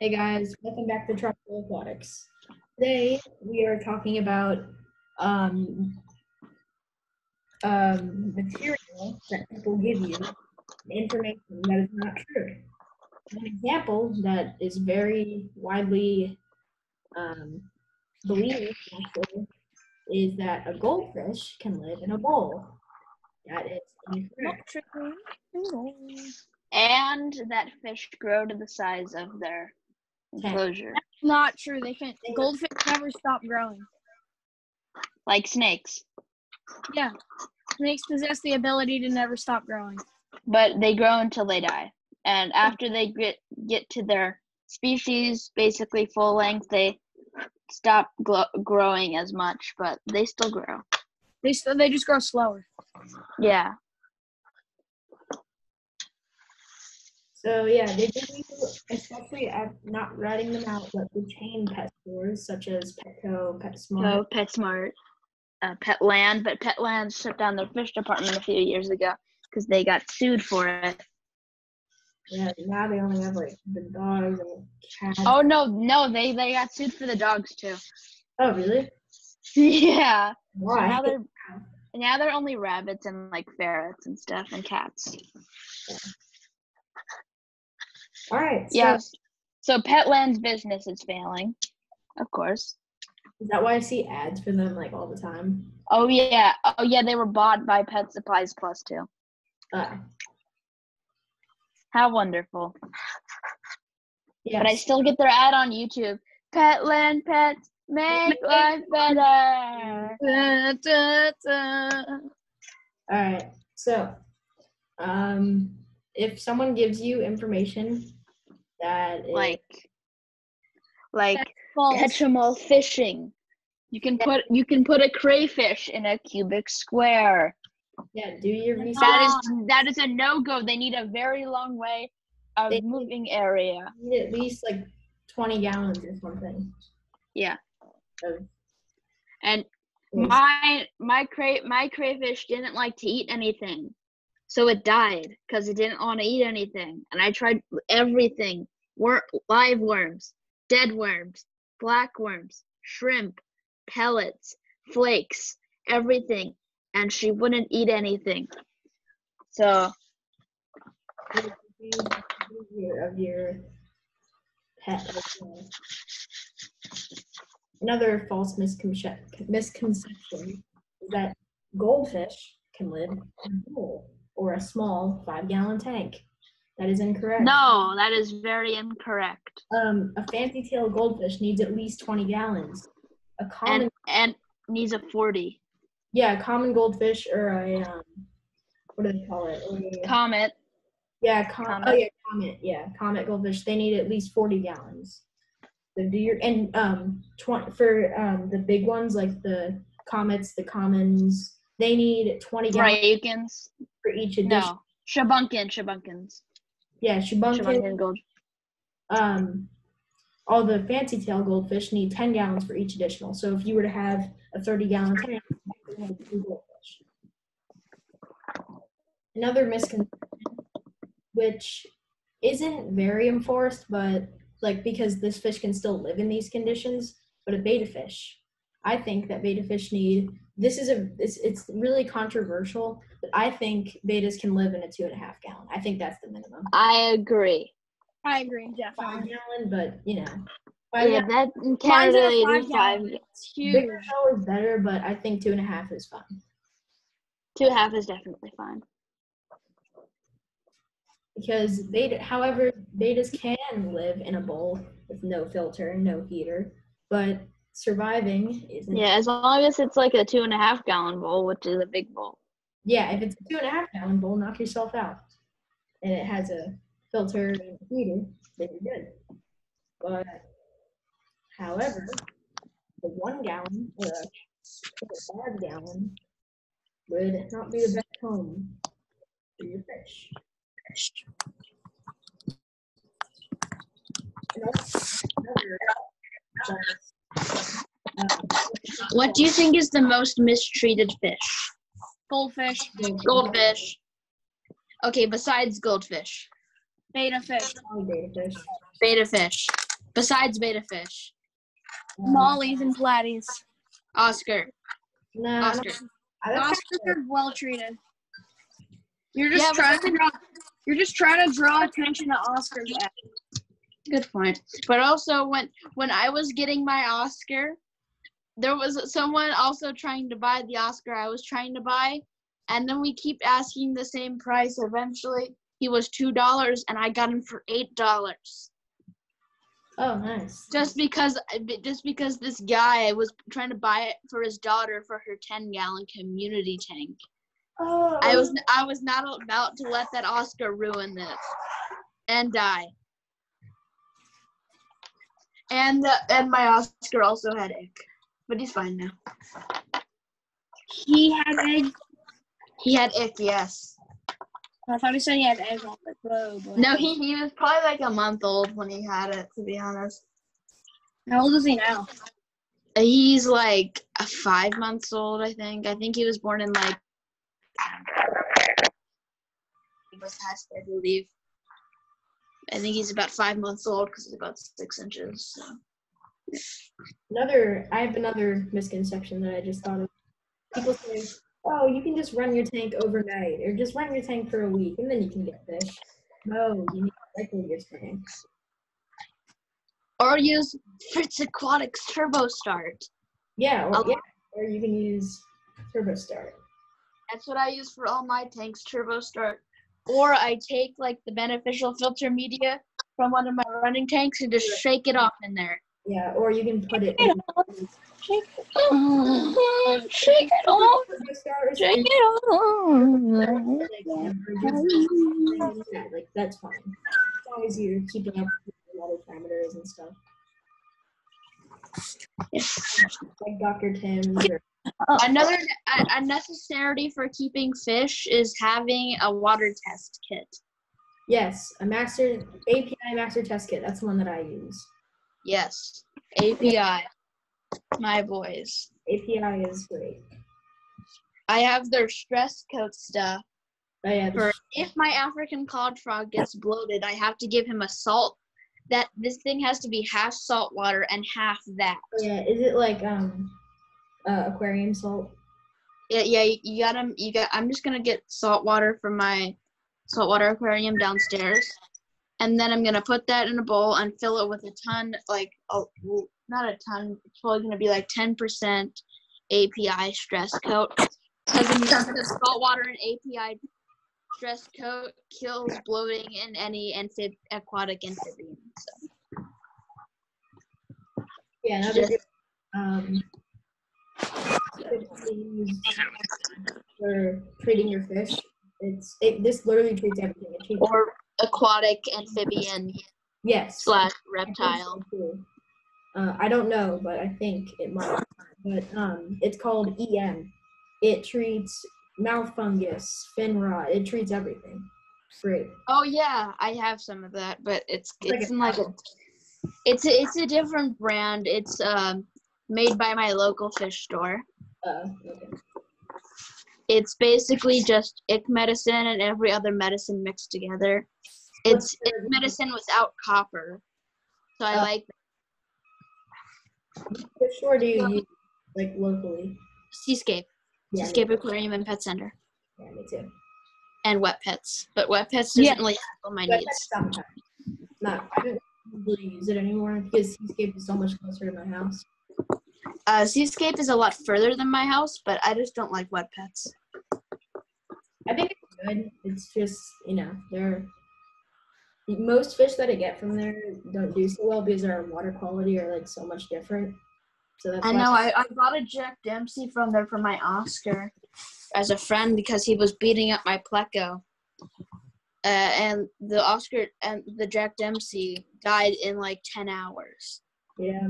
Hey guys, welcome back to Tropical Aquatics. Today we are talking about um, um, material that people give you, information that is not true. An example that is very widely um, believed actually, is that a goldfish can live in a bowl. That is incorrect. and that fish grow to the size of their Enclosure, Not true. They can goldfish never stop growing. like snakes. Yeah. Snakes possess the ability to never stop growing. But they grow until they die, and after they get get to their species, basically full length, they stop glo- growing as much, but they still grow. They still they just grow slower. Yeah, So yeah, they do, especially at not ratting them out, but the chain pet stores such as Petco, PetSmart. so PetSmart, uh, Petland, but Petland shut down their fish department a few years ago because they got sued for it. Yeah, now they only have like the dogs and cats. Oh no, no, they they got sued for the dogs too. Oh, really? yeah. Why? Now they're now they're only rabbits and like ferrets and stuff and cats. All right. So Yes. So Petland's business is failing, of course. Is that why I see ads for them like all the time? Oh yeah. Oh yeah, they were bought by Pet Supplies Plus too. Uh, How wonderful. yes. But I still get their ad on YouTube. Petland pets make life better. Da, da, da. All right. So, um, if someone gives you information that is, Like like False. catch 'em all fishing. You can put you can put a crayfish in a cubic square. yeah, do your research. That is that is a no go. They need a very long way of They- moving area. Need at least like 20 gallons or something. Yeah. Of And my my cray my crayfish didn't like to eat anything, so it died because it didn't want to eat anything. And I tried everything: wor- live worms, dead worms, black worms, shrimp, pellets, flakes, everything, and she wouldn't eat anything. So of your pet. Another false misconception, is that goldfish can live in a bowl or a small five gallon tank. That is incorrect. no, that is very incorrect. Um, a fancy tail goldfish needs at least 20 gallons. A common, And and needs a forty. yeah, a common goldfish or a, um, what do they call it? A- Comet. Yeah, com- oh yeah, comet. Yeah, comet goldfish. They need at least forty gallons. So do your and um twenty for um the big ones like the comets, the commons. They need twenty gallons Ryukins. for each edition. No. Shubunkin, Shubunkins. Yeah, Shubunkin. Gold. Um, all the fancy tail goldfish need ten gallons for each additional. So if you were to have a thirty gallon tank, you would have two goldfish. Another misconception, which isn't very enforced, but like because this fish can still live in these conditions, but a betta fish. I think that betta fish need this is a it's, it's really controversial, but I think bettas can live in a two and a half gallon. I think that's the minimum. I agree. I agree, Five definitely. gallon, but you know, five yeah, gallon- that in Mine's Canada at a they do five five. gallon. It's huge. bigger though is better, but I think two and a half is fine. Two half is definitely fine. Because betta, however, bettas can live in a bowl with no filter no heater, but surviving isn't. Yeah, as long as it's like a two and a half gallon bowl, which is a big bowl. Yeah, if it's a two and a half gallon bowl, knock yourself out. And it has a filter and a heater, then you're good. But however, the one gallon or a, five gallon would not be the best home for your fish. And also, another false, What do you think is the most mistreated fish? Goldfish, Goldfish. Okay, besides goldfish, betta fish. Probably betta fish. betta fish. Besides betta fish. Mollies and platies. Oscar. No, I Oscar. I Oscars are well treated. You're just Yeah, trying to draw. You're just trying to draw attention to Oscars. Good point. But also when when I was getting my Oscar, there was someone also trying to buy the Oscar I was trying to buy, and then we keep asking the same price. Eventually, he was two dollars, and I got him for eight dollars. Oh, nice. Just because, just because this guy was trying to buy it for his daughter for her ten gallon community tank. Oh, I was I was not about to let that Oscar ruin this and die. And uh, and my Oscar also had ick, but he's fine now. He had eggs. He had ick, yes. I thought he said he had eggs on the globe. No, he he was probably like a month old when he had it. To be honest, How old is he now? he's like five months old. I think. I think he was born in like. He was past, I believe. I think he's about five months old because he's about six inches. So. another. I have another misconception that I just thought of. People say, "Oh, you can just run your tank overnight, or just run your tank for a week, and then you can get fish." No, you need to cycle your tanks. or use Fritz Aquatics Turbo Start. Yeah, or I'll- yeah, or you can use Turbo Start. That's what I use for all my tanks, Turbo Start. Or I take like the beneficial filter media from one of my running tanks and just shake it off in there. Yeah, or you can put it. In Shake it off. Shake it off. Turbo Start or Shake it off. like, like that's fine. As long as you're keeping up with the water parameters and stuff. Like Dr. Tim. or Another a, a necessity for keeping fish is having a water test kit. Yes, a master API master test kit. That's the one that I use. Yes, API. My boys. API is great. I have their stress coat stuff. Oh yeah, for if my African clawed frog gets bloated, I have to give him a salt. That this thing has to be half salt water and half that. yeah, is it like um uh, aquarium salt? Yeah, yeah, you, you got them. you got. I'm just gonna get salt water from my saltwater aquarium downstairs, and then I'm gonna put that in a bowl and fill it with a ton, like, oh, not a ton. It's probably gonna be like 10% API stress coat, because the salt water and API stress coat kills bloating in any amphib- aquatic amphibian. So. Yeah, another um for treating your fish. It's it this literally treats everything. It treats Or aquatic amphibian yes. slash reptile. Uh, I don't know, but I think it might. But um, it's called EM. It treats mouth fungus, fin rot. It treats everything. Oh yeah, I have some of that, but it's Like it's a like a it's a, it's a different brand. It's um made by my local fish store. Uh, okay. It's basically just ick medicine and every other medicine mixed together. It's medicine without copper. So I Uh, like For sure, do you use like locally? Seascape, Yeah, Seascape Aquarium and Pet Center, yeah, me too. And Wet Pets. But Wet Pets doesn't Yeah. really handle my But needs. sometimes. Not. I don't really use it anymore because Seascape is so much closer to my house. Uh, Seascape is a lot further than my house, but I just don't like Wet Pets. I think it's good. It's just you know they're most fish that I get from there don't do so well because their water quality are like so much different. So that's I know. I, I bought a Jack Dempsey from there for my Oscar as a friend because he was beating up my Pleco. Uh, and the Oscar and the Jack Dempsey died in like 10 hours. yeah.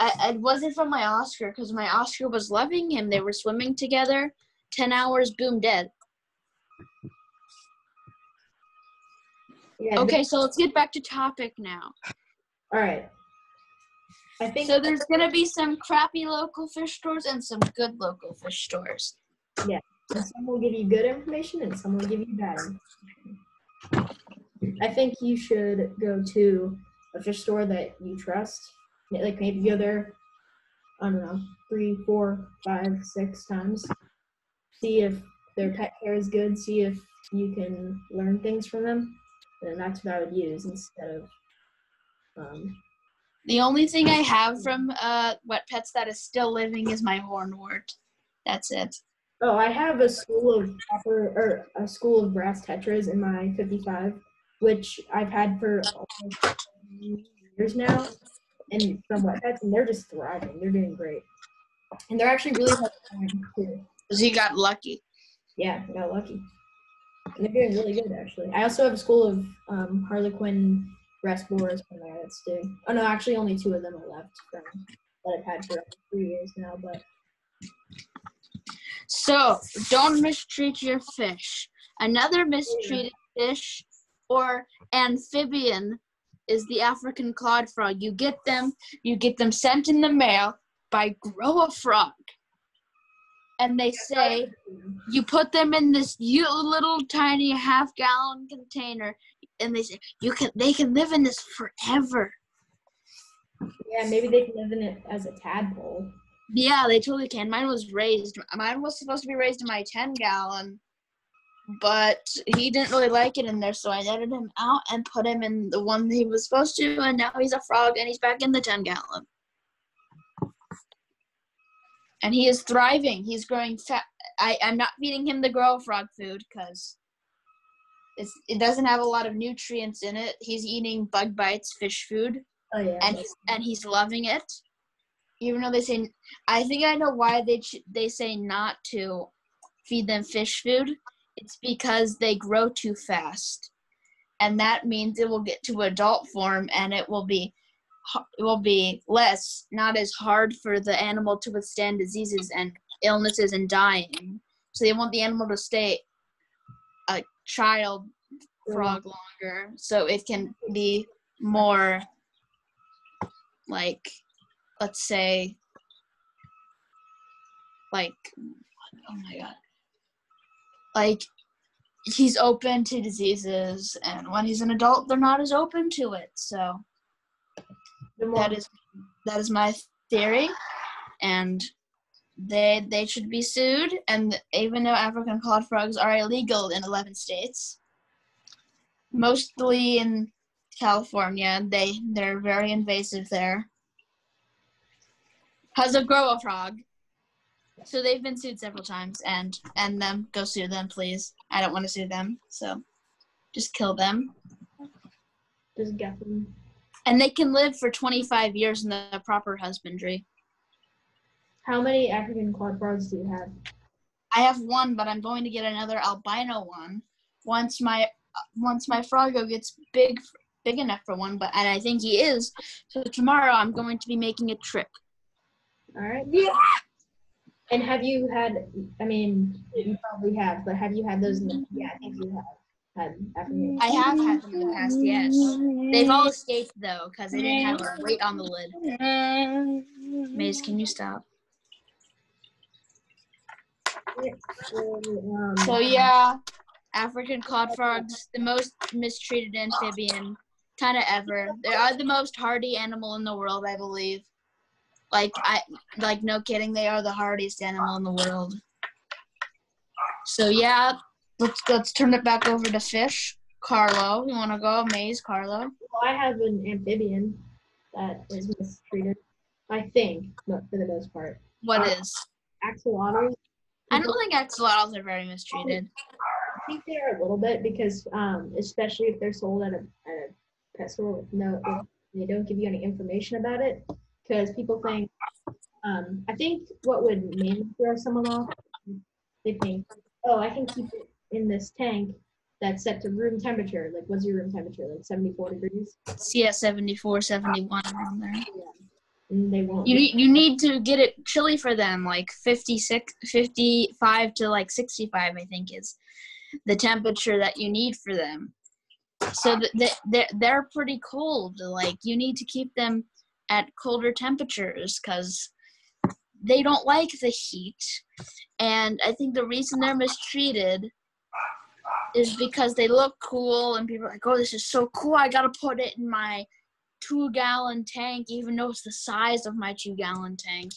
I, it wasn't from my Oscar because my Oscar was loving him. They were swimming together. 10 hours, boom, dead. Yeah. Okay, so let's get back to topic now. All right. I think So there's going to be some crappy local fish stores and some good local fish stores. Yeah. Some will give you good information and some will give you bad information. I think you should go to a fish store that you trust. Like maybe go there, I don't know, three, four, five, six times. See if their pet care is good. See if you can learn things from them. And that's what I would use instead of. Um, The only thing I have from uh Wet Pets that is still living is my hornwort. That's it. oh, I have a school of copper or a school of brass tetras in my 55, which I've had for years now, and from Wet Pets, and they're just thriving. They're doing great, and they're actually really hard to find too. Cause he got lucky. Yeah, got lucky. And they're doing really good, actually. I also have a school of um, Harlequin rasboras from there that's doing. Oh, no, actually, only two of them are left from that I've had for three years now. But So don't mistreat your fish. Another mistreated fish or amphibian is the African clawed frog. You get them, you get them sent in the mail by Grow a Frog. And they say you put them in this little tiny half gallon container and they say you can they can live in this forever. yeah, maybe they can live in it as a tadpole. Yeah, they totally can. Mine was raised. Mine was supposed to be raised in my 10 gallon, but he didn't really like it in there, so I netted him out and put him in the one he was supposed to, and now he's a frog and he's back in the 10 gallon. And he is thriving. He's growing fat. I, I'm not feeding him the grow frog food because it's it doesn't have a lot of nutrients in it. He's eating bug bites, fish food Oh, yeah. and that's- and he's loving it. Even though they say, I think I know why they ch- they say not to feed them fish food. It's because they grow too fast, and that means it will get to adult form, and it will be it will be less, not as hard for the animal to withstand diseases and illnesses and dying. So they want the animal to stay a child frog longer, so it can be more like let's say like oh my god. Like he's open to diseases and when he's an adult they're not as open to it so that is that is my theory and they they should be sued. And even though african clawed frogs are illegal in 11 states mostly in california they they're very invasive there. Has a grow a frog. So they've been sued several times and and them. Go sue them please. I don't want to sue them so just kill them. Just get them. and they can live for 25 years in the proper husbandry How many African clawed frogs do you have? I have one, but I'm going to get another albino one once my once my Froggo gets big big enough for one. But and I think he is. So tomorrow I'm going to be making a trip. All right. Yeah. And have you had? I mean, you probably have, but have you had those? In the, yeah, I think you have had African. I have had them in the past. Yes, they've all escaped though because they didn't have a weight on the lid. Maze, can you stop? Um, So yeah, African clawed frogs, the most mistreated amphibian kind of ever. They are the most hardy animal in the world, I believe. Like I like no kidding, they are the hardiest animal in the world. So yeah, let's let's turn it back over to fish. Carlo, you want to go? Maze, Carlo. Well, I have an amphibian that is mistreated. I think, but for the most part, What is? axolotls. I don't think axolotls are very mistreated. I think they are a little bit because, um, especially if they're sold at a, at a pet store with no, they don't give you any information about it. Because people think, um, I think what would mainly throw someone off, they think, oh, I can keep it in this tank that's set to room temperature. Like, what's your room temperature? Like 74 degrees? Yeah, 74, 71 around there. And they won't. You need, you need to get it chilly for them, like 56, 55 to like 65, I think is the temperature that you need for them. So that they're, they're pretty cold. Like you need to keep them at colder temperatures because they don't like the heat. And I think the reason they're mistreated is because they look cool and people are like, oh, this is so cool. I got to put it in my two gallon tank, even though it's the size of my two gallon tank.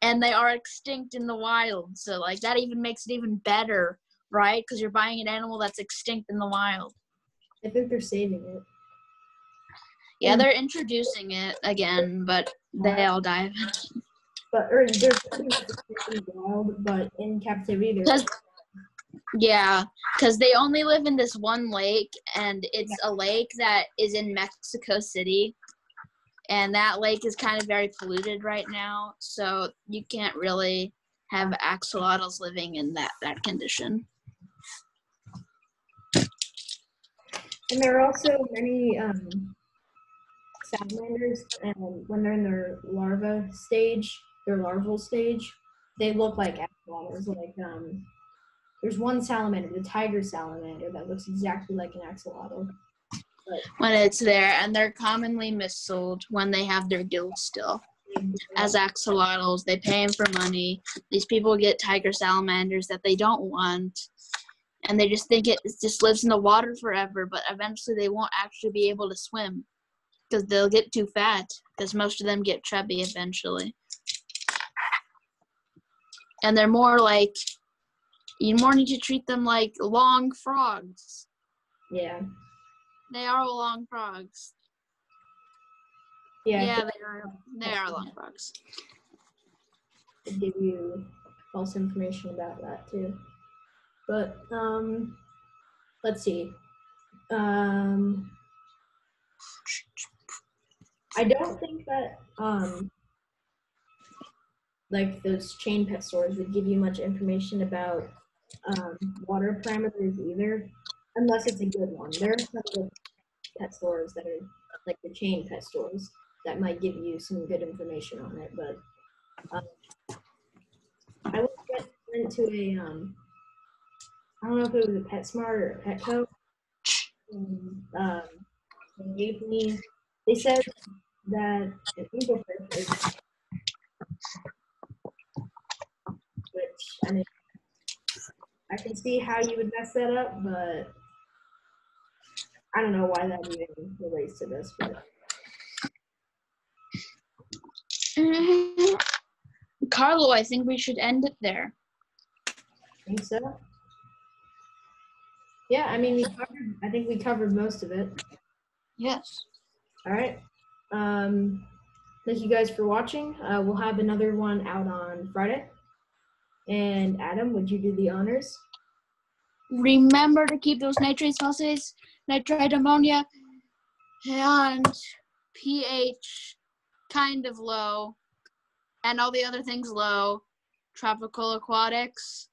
And they are extinct in the wild. So, like, that even makes it even better, right? Because you're buying an animal that's extinct in the wild. I think they're saving it. Yeah, they're introducing it again, but they all die. But or they're pretty in the wild, but in captivity they're Because yeah, because they only live in this one lake, and it's a lake that is in Mexico City, and that lake is kind of very polluted right now. So you can't really have axolotls living in that that condition. And there are also many um, salamanders, and when they're in their larva stage, their larval stage, they look like axolotls. Like um, there's one salamander, the tiger salamander, that looks exactly like an axolotl. When it's there, and they're commonly missold when they have their gills still. as axolotls. They pay them for money. These people get tiger salamanders that they don't want, and they just think it just lives in the water forever. But eventually, they won't actually be able to swim because they'll get too fat. Because most of them get chubby eventually, and they're more like you more need to treat them like long frogs. Yeah, They are long frogs. yeah. Yeah, they are. They are long frogs. to give you false information about that too. But um, let's see. Um, I don't think that um, like those chain pet stores would give you much information about um, water parameters either, unless it's a good one. There are some pet stores that are like the chain pet stores that might give you some good information on it, but um, I went to a um I don't know if it was a PetSmart or a Petco. And, um, they gave me. They said that an angelfish is, which I mean, I can see how you would mess that up, but I don't know why that even relates to this. But Carlo, I think we should end it there. I think so. Yeah, I mean, we covered. I think we covered most of it. Yes. All right. Um, thank you guys for watching. Uh, we'll have another one out on Friday. And Adam, would you do the honors? Remember to keep those nitrate phosphates, nitrite ammonia, and pH kind of low, and all the other things low. Tropical aquatics.